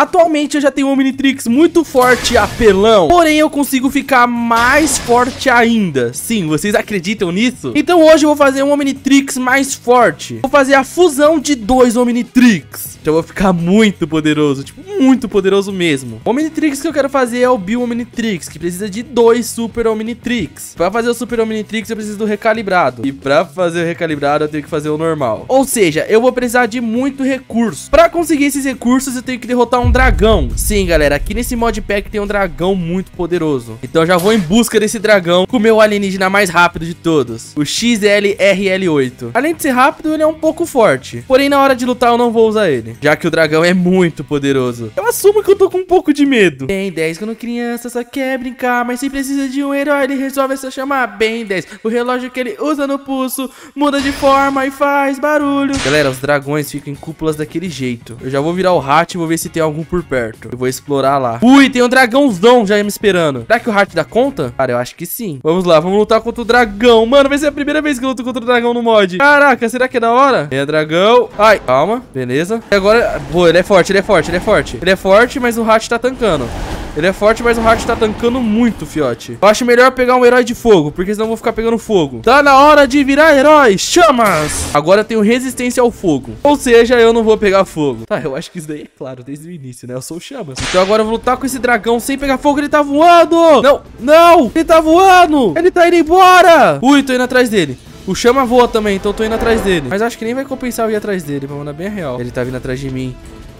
Atualmente eu já tenho um Omnitrix muito forte e apelão, porém eu consigo ficar mais forte ainda. Sim, vocês acreditam nisso? Então hoje eu vou fazer um Omnitrix mais forte. Vou fazer a fusão de dois Omnitrix. Então eu vou ficar muito poderoso, tipo, muito poderoso mesmo. O Omnitrix que eu quero fazer é o Bill Omnitrix, que precisa de dois Super Omnitrix. Pra fazer o Super Omnitrix eu preciso do recalibrado. E pra fazer o recalibrado eu tenho que fazer o normal. Ou seja, eu vou precisar de muito recurso. Pra conseguir esses recursos eu tenho que derrotar um dragão. Sim, galera, aqui nesse modpack tem um dragão muito poderoso. Então eu já vou em busca desse dragão com o meu alienígena mais rápido de todos, o XLRL8. Além de ser rápido, ele é um pouco forte. Porém, na hora de lutar eu não vou usar ele, já que o dragão é muito poderoso. Eu assumo que eu tô com um pouco de medo. Bem 10, quando criança só quer brincar, mas se precisa de um herói, ele resolve se chamar Bem 10. O relógio que ele usa no pulso muda de forma e faz barulho. Galera, os dragões ficam em cúpulas daquele jeito. Eu já vou virar o rato e vou ver se tem algum algum por perto. Eu vou explorar lá. Ui, tem um dragãozão já me esperando. Será que o Heart dá conta? Cara, eu acho que sim. Vamos lá, vamos lutar contra o dragão. Mano, vai ser a primeira vez que eu luto contra o dragão no mod. Caraca, será que é da hora? É dragão. Ai, calma. Beleza. E agora... Pô, ele é forte, ele é forte, ele é forte. Ele é forte, mas o Heart tá tancando. Ele é forte, mas o Heart tá tancando muito, fiote. Eu acho melhor pegar um herói de fogo, porque senão eu vou ficar pegando fogo. Tá na hora de virar herói. Chamas! Agora eu tenho resistência ao fogo. Ou seja, eu não vou pegar fogo. Tá, eu acho que isso daí é claro desde o início, né? Eu sou o Chamas. Então agora eu vou lutar com esse dragão sem pegar fogo. Ele tá voando! Não, não! Ele tá voando! Ele tá indo embora! Ui, tô indo atrás dele. O Chama voa também, então eu tô indo atrás dele. Mas acho que nem vai compensar eu ir atrás dele, pra mandar bem a real. Ele tá vindo atrás de mim.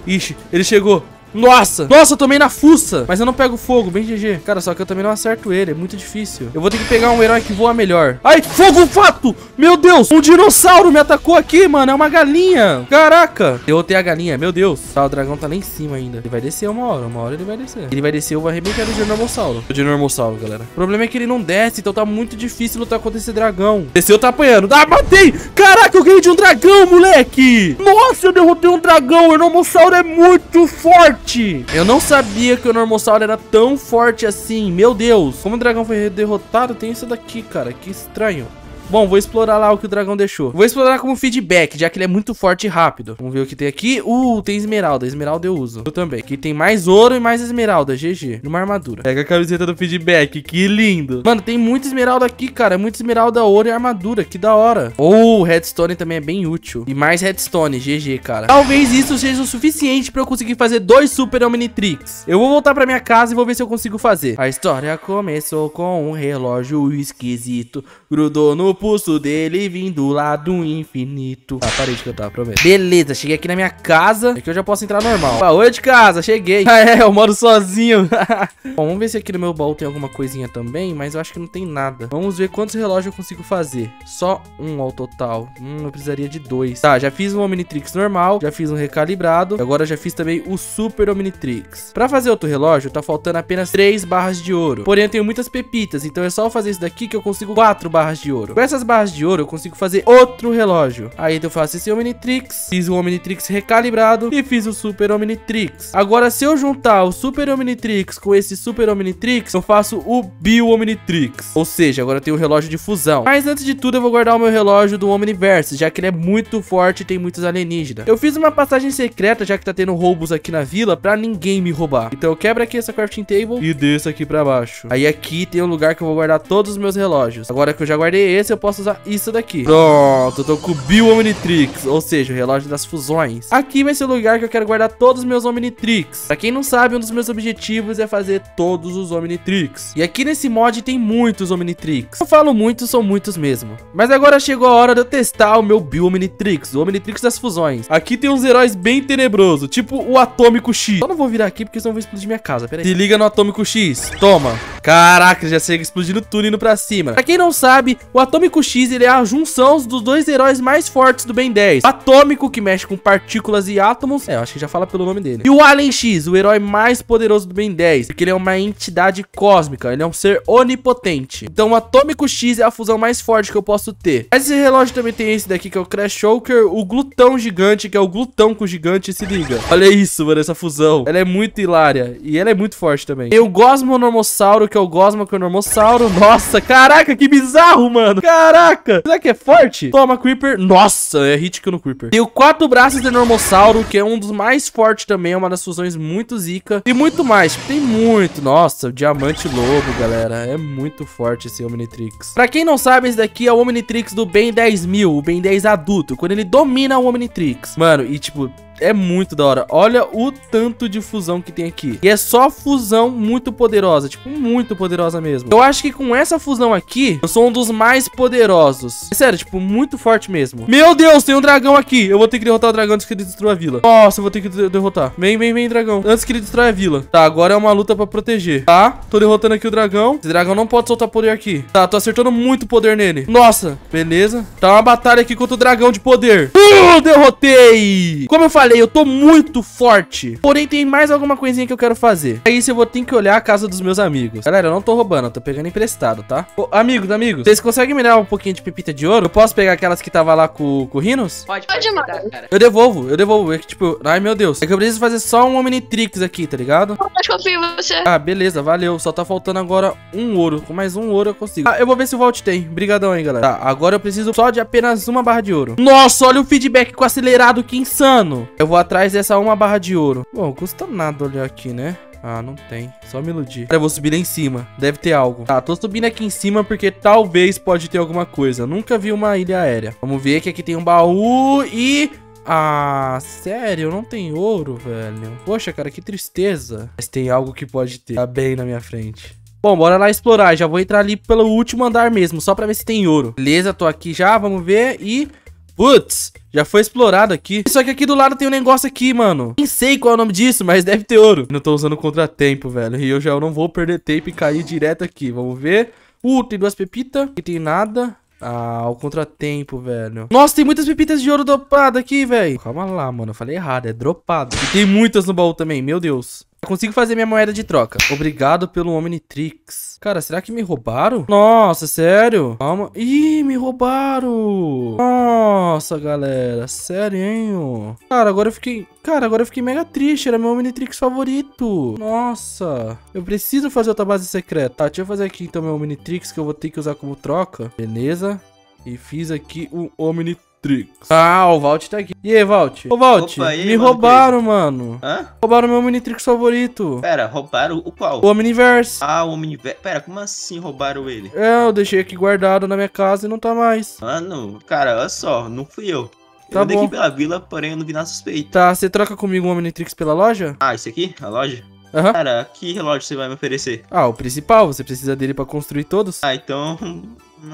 Ixi, ele chegou. Nossa! Nossa, eu tomei na fuça! Mas eu não pego fogo, bem GG. Cara, só que eu também não acerto ele, é muito difícil. Eu vou ter que pegar um herói que voa melhor. Ai, fogo fato! Meu Deus! Um dinossauro me atacou aqui, mano. É uma galinha. Caraca! Derrotei a galinha, meu Deus. Tá, o dragão tá lá em cima ainda. Ele vai descer uma hora, uma hora ele vai descer. Ele vai descer, eu vou arrebentar o dinossauro. O dinossauro, galera. O problema é que ele não desce, então tá muito difícil lutar contra esse dragão. Desceu, tá apanhando. Ah, matei! Caraca, eu ganhei de um dragão, moleque! Nossa, eu derrotei um dragão. O dinossauro é muito forte forte. Eu não sabia que o Normossauro era tão forte assim. Meu Deus. Como o dragão foi derrotado, tem isso daqui, cara. Que estranho. Bom, vou explorar lá o que o dragão deixou. Vou explorar como feedback, já que ele é muito forte e rápido. Vamos ver o que tem aqui. Uh, tem esmeralda. Esmeralda eu uso. Eu também. Aqui tem mais ouro e mais esmeralda. GG. Numa armadura. Pega a camiseta do feedback. Que lindo. Mano, tem muita esmeralda aqui, cara. Muita esmeralda, ouro e armadura. Que da hora. Oh, redstone também é bem útil. E mais redstone. GG, cara. Talvez isso seja o suficiente pra eu conseguir fazer dois super Omnitrix. Eu vou voltar pra minha casa e vou ver se eu consigo fazer. A história começou com um relógio esquisito. Grudou no pulso dele vindo lá do infinito. Ah, parei de cantar, prometo. Beleza, cheguei aqui na minha casa. Aqui eu já posso entrar normal. Ah, oi de casa, cheguei. Ah, é, eu moro sozinho. Bom, vamos ver se aqui no meu baú tem alguma coisinha também, mas eu acho que não tem nada. Vamos ver quantos relógios eu consigo fazer. Só um ao total. Hum, eu precisaria de dois. Tá, já fiz um Omnitrix normal, já fiz um recalibrado. Agora já fiz também o Super Omnitrix. Pra fazer outro relógio, tá faltando apenas três barras de ouro. Porém, eu tenho muitas pepitas, então é só eu fazer isso daqui que eu consigo quatro barras de ouro. Com essas barras de ouro, eu consigo fazer outro relógio. Aí eu faço esse Omnitrix, fiz o Omnitrix recalibrado e fiz o Super Omnitrix. Agora, se eu juntar o Super Omnitrix com esse Super Omnitrix, eu faço o Bio Omnitrix. Ou seja, agora eu tenho o relógio de fusão. Mas antes de tudo, eu vou guardar o meu relógio do Omniverse, já que ele é muito forte e tem muitos alienígenas. Eu fiz uma passagem secreta, já que tá tendo roubos aqui na vila, pra ninguém me roubar. Então eu quebro aqui essa crafting table e desço aqui pra baixo. Aí aqui tem um lugar que eu vou guardar todos os meus relógios. Agora que eu já guardei esse, eu posso usar isso daqui. Pronto, eu tô com o Bio Omnitrix, ou seja, o relógio das fusões. Aqui vai ser o lugar que eu quero guardar todos os meus Omnitrix. Pra quem não sabe, um dos meus objetivos é fazer todos os Omnitrix. E aqui nesse mod tem muitos Omnitrix. Eu falo muitos, são muitos mesmo. Mas agora chegou a hora de eu testar o meu Bio Omnitrix, o Omnitrix das fusões. Aqui tem uns heróis bem tenebrosos, tipo o Atômico X. Eu não vou virar aqui porque senão eu vou explodir minha casa, pera aí. Se liga no Atômico X, toma. Caraca, já chega explodindo tudo indo pra cima. Pra quem não sabe, o Atômico X ele é a junção dos dois heróis mais fortes do Ben 10. O Atômico, que mexe com partículas e átomos. É, acho que já fala pelo nome dele. E o Alien X, o herói mais poderoso do Ben 10. Porque ele é uma entidade cósmica. Ele é um ser onipotente. Então o Atômico X é a fusão mais forte que eu posso ter. Mas esse relógio também tem esse daqui, que é o Crash Choker. O Glutão Gigante, que é o Glutão com o Gigante. Se liga. Olha isso, mano, essa fusão. Ela é muito hilária. E ela é muito forte também. Tem o Gosmonormossauro, que é o Gosma com o Normossauro. Nossa, caraca, que bizarro, mano. Caraca! Será que é forte? Toma, Creeper. Nossa, é hit kill no Creeper. Tenho quatro braços de Normossauro, que é um dos mais fortes também. É uma das fusões muito zica. E muito mais. Tem muito. Nossa, o Diamante Lobo, galera. É muito forte esse Omnitrix. Pra quem não sabe, esse daqui é o Omnitrix do Ben 10 mil. O Ben 10 adulto. Quando ele domina o Omnitrix. Mano, e tipo é muito da hora. Olha o tanto de fusão que tem aqui. E é só fusão muito poderosa, tipo, muito poderosa mesmo. Eu acho que com essa fusão aqui, eu sou um dos mais poderosos. É sério, tipo, muito forte mesmo. Meu Deus, tem um dragão aqui. Eu vou ter que derrotar o dragão antes que ele destrua a vila. Nossa, eu vou ter que derrotar. Vem, vem, vem, dragão. Antes que ele destrua a vila. Tá, agora é uma luta pra proteger. Tá, tô derrotando aqui o dragão. Esse dragão não pode soltar poder aqui. Tá, tô acertando muito poder nele. Nossa, beleza. Tá uma batalha aqui contra o dragão de poder. Uh, derrotei. Como eu falei, falei, eu tô muito forte. Porém, tem mais alguma coisinha que eu quero fazer. Aí eu vou ter que olhar a casa dos meus amigos. Galera, eu não tô roubando, eu tô pegando emprestado, tá? Ô, amigos, amigos, vocês conseguem me dar um pouquinho de pepita de ouro? Eu posso pegar aquelas que tava lá com, com o Rhinos? Pode, pode, pode dar, cara. Eu devolvo, eu devolvo. É que, tipo, ai meu Deus. É que eu preciso fazer só um Omnitrix aqui, tá ligado? Pode confiar em você. Ah, beleza, valeu. Só tá faltando agora um ouro. Com mais um ouro eu consigo. Ah, eu vou ver se o Vault tem. Brigadão aí, galera. Tá, agora eu preciso só de apenas uma barra de ouro. Nossa, olha o feedback com acelerado, que insano. Eu vou atrás dessa uma barra de ouro. Bom, custa nada olhar aqui, né? Ah, não tem. Só me iludir. Eu vou subir lá em cima. Deve ter algo. Tá, tô subindo aqui em cima porque talvez pode ter alguma coisa. Nunca vi uma ilha aérea. Vamos ver que aqui tem um baú e... Ah, sério? Não tem ouro, velho. Poxa, cara, que tristeza. Mas tem algo que pode ter. Tá bem na minha frente. Bom, bora lá explorar. Já vou entrar ali pelo último andar mesmo, só pra ver se tem ouro. Beleza, tô aqui já, vamos ver. E Putz, já foi explorado aqui. Só que aqui do lado tem um negócio aqui, mano. Nem sei qual é o nome disso, mas deve ter ouro. Não tô usando contratempo, velho. E eu já não vou perder tempo e cair direto aqui. Vamos ver. Uh, tem duas pepitas. Aqui tem nada. Ah, o contratempo, velho. Nossa, tem muitas pepitas de ouro dropadas aqui, velho. Calma lá, mano. Eu falei errado. É dropado. E tem muitas no baú também. Meu Deus. Consigo fazer minha moeda de troca. Obrigado pelo Omnitrix. Cara, será que me roubaram? Nossa, sério? Calma. Ih, me roubaram. Nossa, galera. Sério, hein? Cara, agora eu fiquei... Cara, agora eu fiquei mega triste. Era meu Omnitrix favorito. Nossa. Eu preciso fazer outra base secreta. Tá, deixa eu fazer aqui então meu Omnitrix que eu vou ter que usar como troca. Beleza. E fiz aqui o Omnitrix. Omnitrix. Ah, o Valt tá aqui. E aí, Valt? Ô, Valt, Opa, aí, me mano, roubaram, mano. Hã? Roubaram meu Omnitrix favorito. Pera, roubaram o qual? O Omniverse. Ah, o Omniverse. Pera, como assim roubaram ele? É, eu deixei aqui guardado na minha casa e não tá mais. Mano, cara, olha só, não fui eu. Tá eu andei aqui pela vila, porém eu não vi nada suspeito. Tá, você troca comigo um Omnitrix pela loja? Ah, esse aqui? A loja? Uhum. Cara, que relógio você vai me oferecer? Ah, o principal, você precisa dele pra construir todos. Ah, então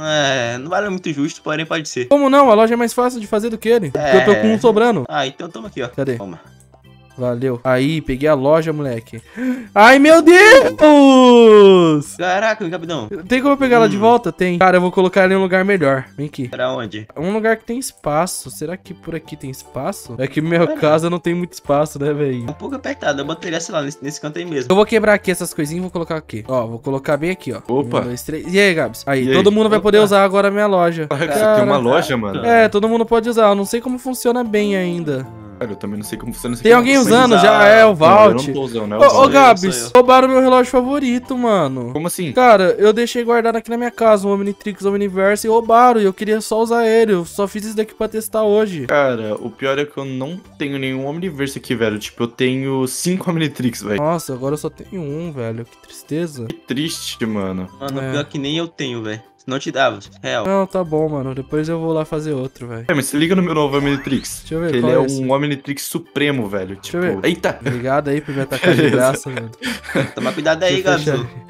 é, não vale muito justo, porém pode ser. Como não? A loja é mais fácil de fazer do que ele. É... Porque eu tô com um sobrando. Ah, então toma aqui, ó. Cadê? Toma. Valeu. Aí, peguei a loja, moleque. Ai, meu Deus! Caraca, capitão. Tem como eu pegar hum. ela de hum. volta? Tem. Cara, eu vou colocar ela em um lugar melhor. Vem aqui. Pra onde? Um lugar que tem espaço. Será que por aqui tem espaço? É que minha casa não tem muito espaço, né, velho? Um pouco apertado. Eu botaria, sei lá, nesse, nesse canto aí mesmo. Eu vou quebrar aqui essas coisinhas e vou colocar aqui. Ó, vou colocar bem aqui, ó. Opa. Um, dois, três. E aí, Gabs? Aí, e todo aí? mundo vai poder usar agora a minha loja. Caraca, você tem uma loja, mano? É, todo mundo pode usar. Eu não sei como funciona bem ainda. Cara, eu também não sei como funciona isso Tem alguém usando usar... já, é o Vault. Não, eu não tô usando, é Ô, ô Gabs, roubaram meu relógio favorito, mano. Como assim? Cara, eu deixei guardado aqui na minha casa, um Omnitrix Omniverse, e roubaram, e eu queria só usar ele. Eu só fiz isso daqui pra testar hoje. Cara, o pior é que eu não tenho nenhum Omniverse aqui, velho. Tipo, eu tenho cinco Omnitrix, velho. Nossa, agora eu só tenho um, velho. Que tristeza. Que triste, mano. Mano, é. pior que nem eu tenho, velho. Não te dava, real. Não, tá bom, mano. Depois eu vou lá fazer outro, velho. É, mas se liga no meu novo Omnitrix. Deixa eu ver, Ele é, é um Omnitrix supremo, velho. Deixa tipo, eu ver. Eita! Obrigado aí por me atacar de graça, mano. Toma cuidado aí, Gabs.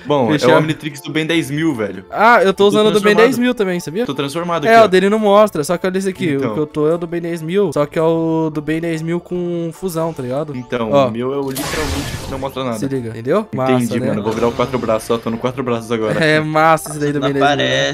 Bom, Fechar. é o Omnitrix do Ben 10 mil, velho. Ah, eu tô usando o do Ben 10 mil também, sabia? Tô transformado é, aqui. É, ó. o dele não mostra, só que olha esse aqui. Então. O que eu tô é o do Ben 10 mil, só que é o do Ben 10 mil com fusão, tá ligado? Então, ó. o meu é o literalmente que não mostra nada. Se liga, entendeu? Massa, Entendi, né? mano. Vou virar o quatro braços, ó. Tô no quatro braços agora. É massa esse daí do Ben 10 mil. Parece.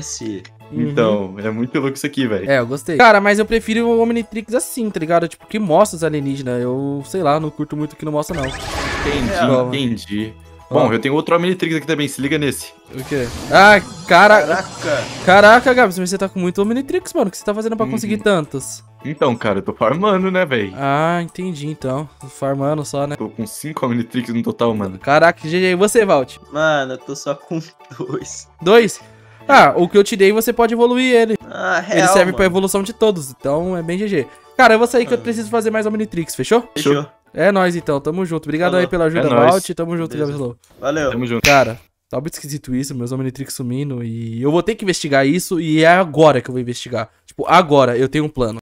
Uhum. Então, é muito louco isso aqui, velho. É, eu gostei. Cara, mas eu prefiro o Omnitrix assim, tá ligado? Tipo, que mostra os alienígenas. Eu, sei lá, não curto muito que não mostra, não. Entendi, é, entendi. Bom, eu tenho outro Omnitrix aqui também, se liga nesse. O quê? Ah, cara... Caraca! Caraca, Gabs, mas você tá com muito Omnitrix, mano. O que você tá fazendo pra uhum. conseguir tantos? Então, cara, eu tô farmando, né, velho? Ah, entendi, então. Farmando só, né? Tô com 5 Omnitrix no total, mano. Caraca, GG. E você, Valt? Mano, eu tô só com dois. Dois? Ah, o que eu te dei, você pode evoluir ele. Ah, real, ele serve mano. pra evolução de todos, então é bem GG. Cara, eu vou sair que eu preciso fazer mais Omnitrix, fechou? Fechou. É nóis então, tamo junto. Obrigado Falou. aí pela ajuda, É nóis. Tamo junto, Beleza. Diablo. Valeu. Tamo junto. Cara, tá muito esquisito isso, meus Omnitrix sumindo. E eu vou ter que investigar isso. E é agora que eu vou investigar. Tipo, agora eu tenho um plano.